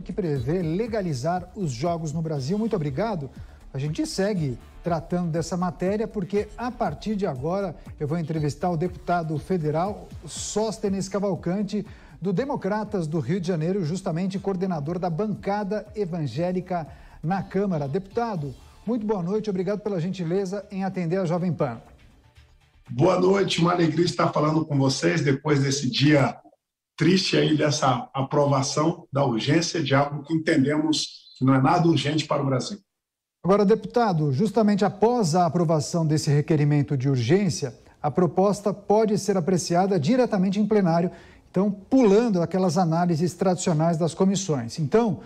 que prevê legalizar os jogos no Brasil. Muito obrigado. A gente segue tratando dessa matéria porque a partir de agora eu vou entrevistar o deputado federal Sóstenes Cavalcante do Democratas do Rio de Janeiro, justamente coordenador da bancada evangélica na Câmara. Deputado, muito boa noite, obrigado pela gentileza em atender a Jovem Pan. Boa noite, uma alegria estar falando com vocês depois desse dia triste aí dessa aprovação da urgência de algo que entendemos que não é nada urgente para o Brasil. Agora, deputado, justamente após a aprovação desse requerimento de urgência, a proposta pode ser apreciada diretamente em plenário, então pulando aquelas análises tradicionais das comissões. Então,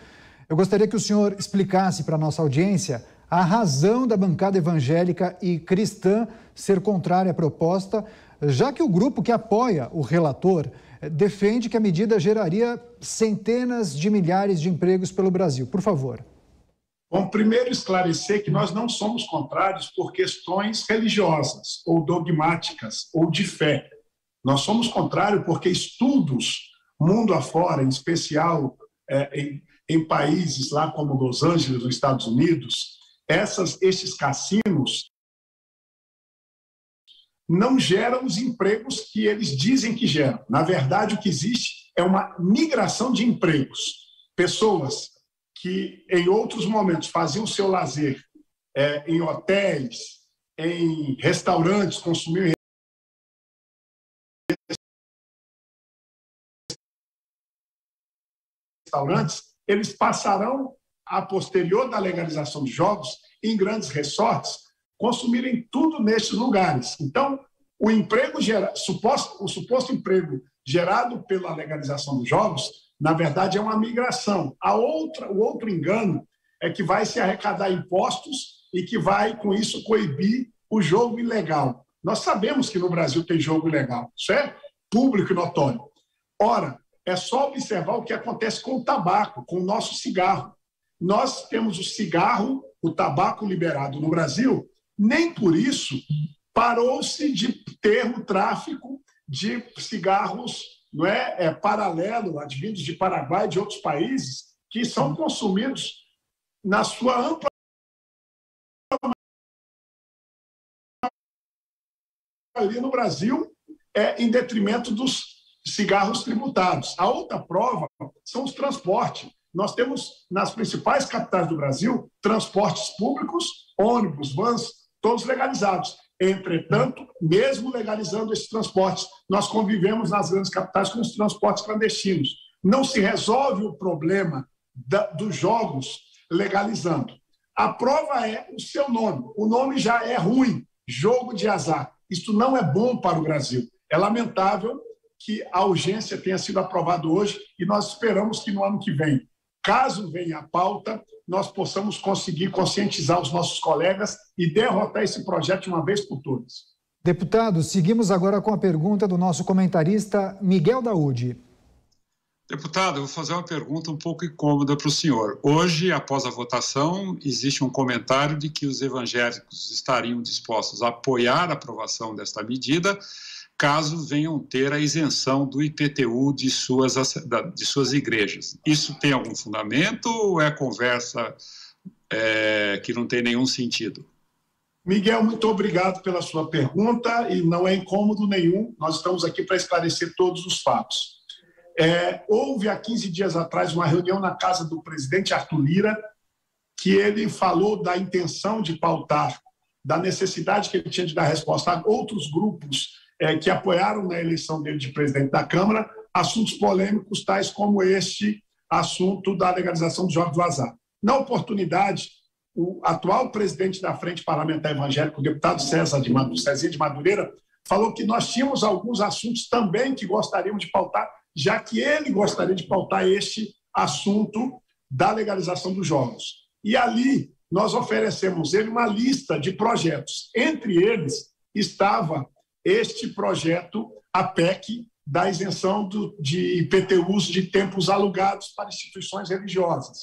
eu gostaria que o senhor explicasse para a nossa audiência a razão da bancada evangélica e cristã ser contrária à proposta, já que o grupo que apoia o relator defende que a medida geraria centenas de milhares de empregos pelo Brasil. Por favor. Bom, primeiro esclarecer que nós não somos contrários por questões religiosas ou dogmáticas ou de fé. Nós somos contrários porque estudos mundo afora, em especial é, em, em, países lá como Los Angeles, nos Estados Unidos, essas, esses cassinos não geram os empregos que eles dizem que geram. Na verdade, o que existe é uma migração de empregos. Pessoas que em outros momentos faziam seu lazer é, em hotéis, em restaurantes, consumiam restaurantes, eles passarão, a posterior da legalização de jogos, em grandes resorts, consumirem tudo nesses lugares. Então, o emprego gera, suposto, o suposto emprego gerado pela legalização dos jogos, na verdade, é uma migração. A outra, o outro engano é que vai se arrecadar impostos e que vai, com isso, coibir o jogo ilegal. Nós sabemos que no Brasil tem jogo ilegal, isso é público e notório. Ora, é só observar o que acontece com o tabaco, com o nosso cigarro. Nós temos o cigarro, o tabaco liberado no Brasil, nem por isso parou-se de ter o tráfico de cigarros não é, é paralelo, advindos de Paraguai e de outros países, que são consumidos na sua ampla ali no Brasil, é, em detrimento dos cigarros tributados. A outra prova são os transportes. Nós temos, nas principais capitais do Brasil, transportes públicos, ônibus, vans, todos legalizados. Entretanto, mesmo legalizando esses transportes, nós convivemos nas grandes capitais com os transportes clandestinos. Não se resolve o problema da, dos jogos legalizando. A prova é o seu nome. O nome já é ruim, jogo de azar. Isso não é bom para o Brasil. É lamentável que a urgência tenha sido aprovada hoje e nós esperamos que no ano que vem, caso venha a pauta, nós possamos conseguir conscientizar os nossos colegas e derrotar esse projeto de uma vez por todas. Deputado, seguimos agora com a pergunta do nosso comentarista Miguel Daúde. Deputado, eu vou fazer uma pergunta um pouco incômoda para o senhor. Hoje, após a votação, existe um comentário de que os evangélicos estariam dispostos a apoiar a aprovação desta medida, caso venham ter a isenção do IPTU de suas, de suas igrejas. Isso tem algum fundamento ou é conversa é, que não tem nenhum sentido? Miguel, muito obrigado pela sua pergunta e não é incômodo nenhum, nós estamos aqui para esclarecer todos os fatos. É, houve há 15 dias atrás uma reunião na casa do presidente Arthur Lira, que ele falou da intenção de pautar, da necessidade que ele tinha de dar resposta a outros grupos é, que apoiaram na eleição dele de presidente da Câmara assuntos polêmicos, tais como este assunto da legalização dos jogos do azar. Na oportunidade, o atual presidente da Frente Parlamentar Evangélica, o deputado César de Madureira, de Madureira, falou que nós tínhamos alguns assuntos também que gostaríamos de pautar, já que ele gostaria de pautar este assunto da legalização dos jogos. E ali nós oferecemos ele uma lista de projetos. Entre eles estava este projeto, a PEC, da isenção do, de IPTUs de tempos alugados para instituições religiosas.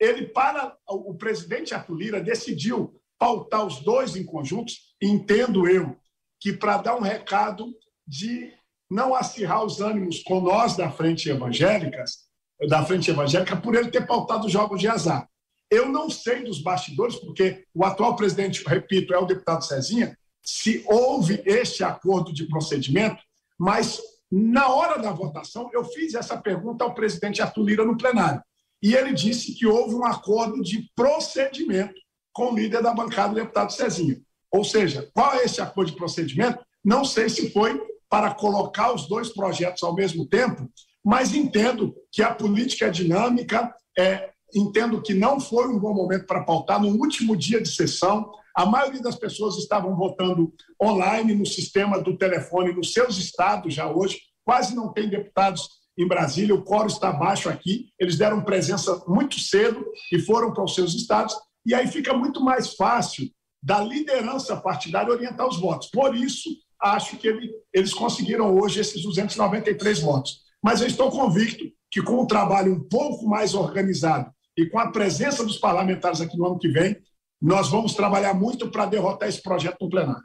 Ele, para o presidente Arthur Lira, decidiu pautar os dois em conjunto, entendo eu, que para dar um recado de não acirrar os ânimos com nós da frente evangélicas, da Frente Evangélica por ele ter pautado os jogos de azar. Eu não sei dos bastidores, porque o atual presidente, repito, é o deputado Cezinha, se houve este acordo de procedimento, mas na hora da votação eu fiz essa pergunta ao presidente Arthur Lira no plenário. E ele disse que houve um acordo de procedimento com o líder da bancada, o deputado Cezinha. Ou seja, qual é esse acordo de procedimento? Não sei se foi para colocar os dois projetos ao mesmo tempo, mas entendo que a política é dinâmica, é, entendo que não foi um bom momento para pautar no último dia de sessão. A maioria das pessoas estavam votando online no sistema do telefone nos seus estados já hoje. Quase não tem deputados em Brasília, o coro está baixo aqui. Eles deram presença muito cedo e foram para os seus estados. E aí fica muito mais fácil da liderança partidária orientar os votos. Por isso, acho que ele, eles conseguiram hoje esses 293 votos. Mas eu estou convicto que com um trabalho um pouco mais organizado e com a presença dos parlamentares aqui no ano que vem, nós vamos trabalhar muito para derrotar esse projeto no plenário.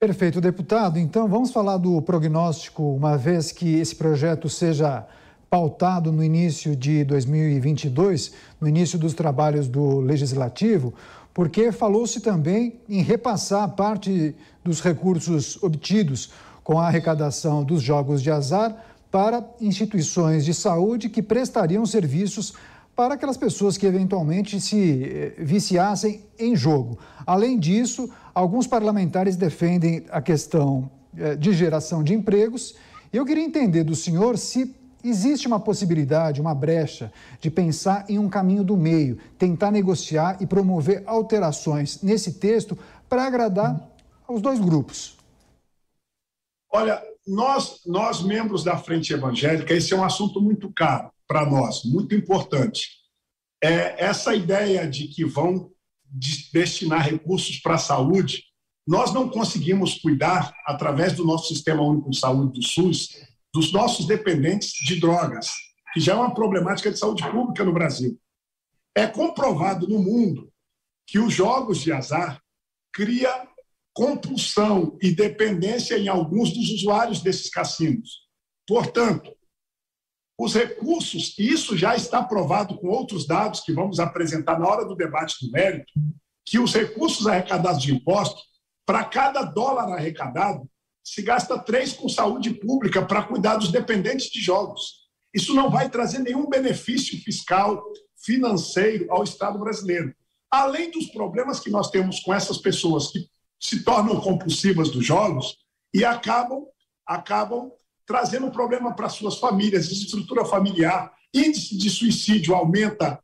Perfeito, deputado. Então vamos falar do prognóstico, uma vez que esse projeto seja pautado no início de 2022, no início dos trabalhos do Legislativo, porque falou-se também em repassar parte dos recursos obtidos com a arrecadação dos jogos de azar para instituições de saúde que prestariam serviços para aquelas pessoas que eventualmente se eh, viciassem em jogo. Além disso, alguns parlamentares defendem a questão eh, de geração de empregos. Eu queria entender do senhor se existe uma possibilidade, uma brecha de pensar em um caminho do meio, tentar negociar e promover alterações nesse texto para agradar aos dois grupos. Olha, nós, nós membros da Frente Evangélica, esse é um assunto muito caro para nós, muito importante. É essa ideia de que vão destinar recursos para a saúde, nós não conseguimos cuidar, através do nosso Sistema Único de Saúde do SUS, dos nossos dependentes de drogas, que já é uma problemática de saúde pública no Brasil. É comprovado no mundo que os jogos de azar cria compulsão e dependência em alguns dos usuários desses cassinos. Portanto, os recursos, e isso já está provado com outros dados que vamos apresentar na hora do debate do mérito, que os recursos arrecadados de impostos, para cada dólar arrecadado, se gasta três com saúde pública para cuidar dos dependentes de jogos. Isso não vai trazer nenhum benefício fiscal, financeiro ao Estado brasileiro. Além dos problemas que nós temos com essas pessoas que se tornam compulsivas dos jogos e acabam, acabam trazendo problema para suas famílias, estrutura familiar, índice de suicídio aumenta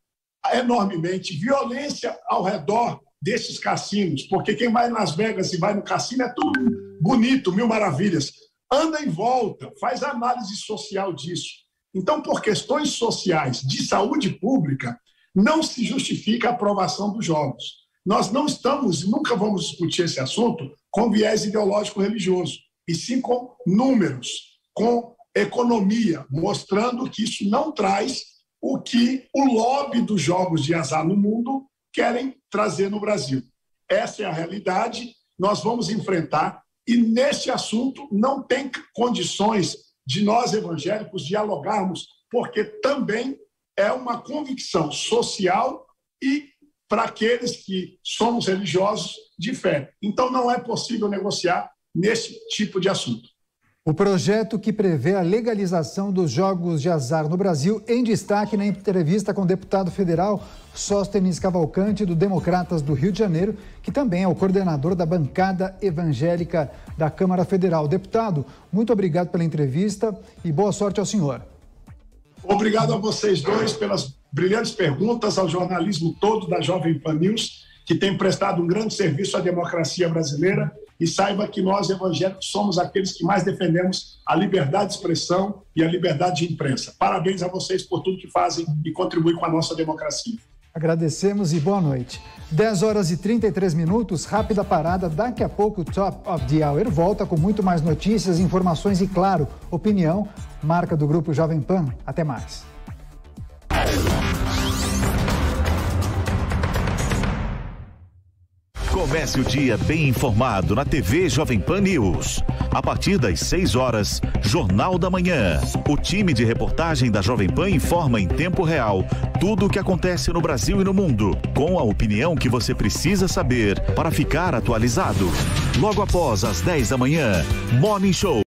enormemente, violência ao redor desses cassinos, porque quem vai Las Vegas e vai no cassino é tudo bonito, mil maravilhas. Anda em volta, faz análise social disso. Então, por questões sociais de saúde pública, não se justifica a aprovação dos jogos. Nós não estamos, nunca vamos discutir esse assunto com viés ideológico religioso, e sim com números, com economia, mostrando que isso não traz o que o lobby dos jogos de azar no mundo querem trazer no Brasil. Essa é a realidade, nós vamos enfrentar, e nesse assunto não tem condições de nós evangélicos dialogarmos, porque também é uma convicção social e para aqueles que somos religiosos de fé. Então não é possível negociar nesse tipo de assunto. O projeto que prevê a legalização dos jogos de azar no Brasil, em destaque na entrevista com o deputado federal Sóstenes Cavalcante, do Democratas do Rio de Janeiro, que também é o coordenador da bancada evangélica da Câmara Federal. Deputado, muito obrigado pela entrevista e boa sorte ao senhor. Obrigado a vocês dois pelas brilhantes perguntas, ao jornalismo todo da Jovem Pan News, que tem prestado um grande serviço à democracia brasileira e saiba que nós evangélicos somos aqueles que mais defendemos a liberdade de expressão e a liberdade de imprensa. Parabéns a vocês por tudo que fazem e contribuem com a nossa democracia. Agradecemos e boa noite. 10 horas e 33 minutos, rápida parada. Daqui a pouco, Top of the Hour volta com muito mais notícias, informações e, claro, opinião. Marca do Grupo Jovem Pan. Até mais. Comece o dia bem informado na TV Jovem Pan News. A partir das 6 horas, Jornal da Manhã. O time de reportagem da Jovem Pan informa em tempo real tudo o que acontece no Brasil e no mundo, com a opinião que você precisa saber para ficar atualizado. Logo após as 10 da manhã, Morning Show.